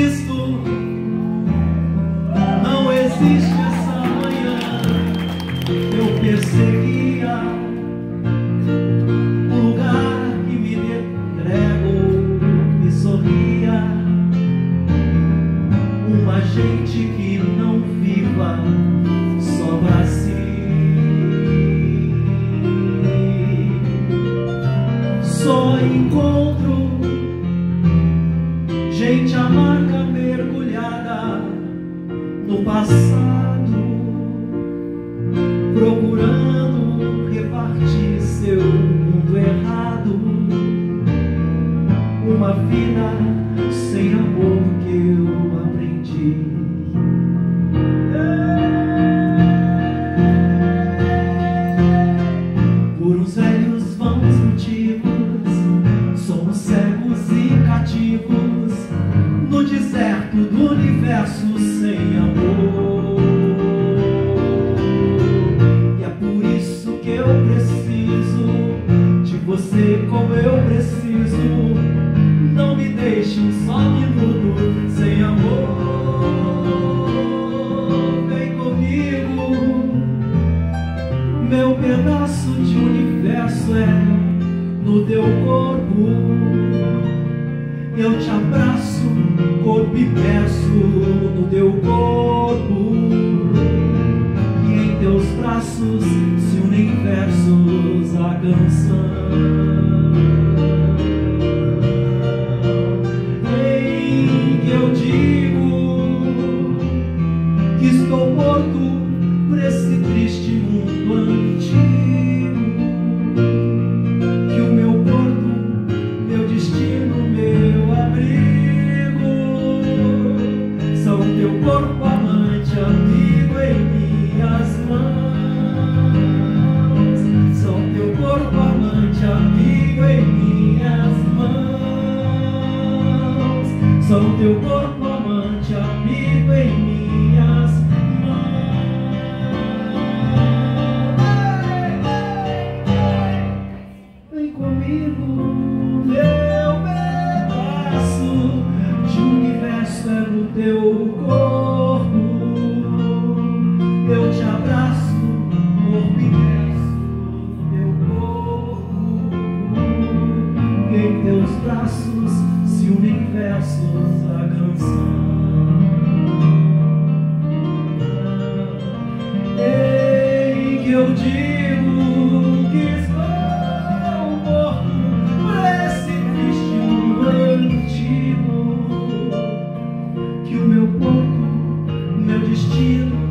existo, não existe essa manhã. Eu perseguia o lugar que me entrego, me sorria. Uma gente que não viva só pra si. No passado, procurando repartir seu mundo errado. Uma vida sem amor que eu aprendi. Cegos e cativos no deserto do universo sem é no teu corpo. Eu te abraço, corpo e peço no teu corpo. E em teus braços se unem versos a canção. Em que eu digo que estou morto por esse triste mundo São teu corpo amante, amigo em minhas mãos. Vem comigo, meu pedaço de universo é no teu corpo. Eu te abraço, corpo peço meu corpo. Em teus braços versos a canção. Ei, que eu digo que estou morto por esse triste mundo antigo. Que o meu porto, meu destino,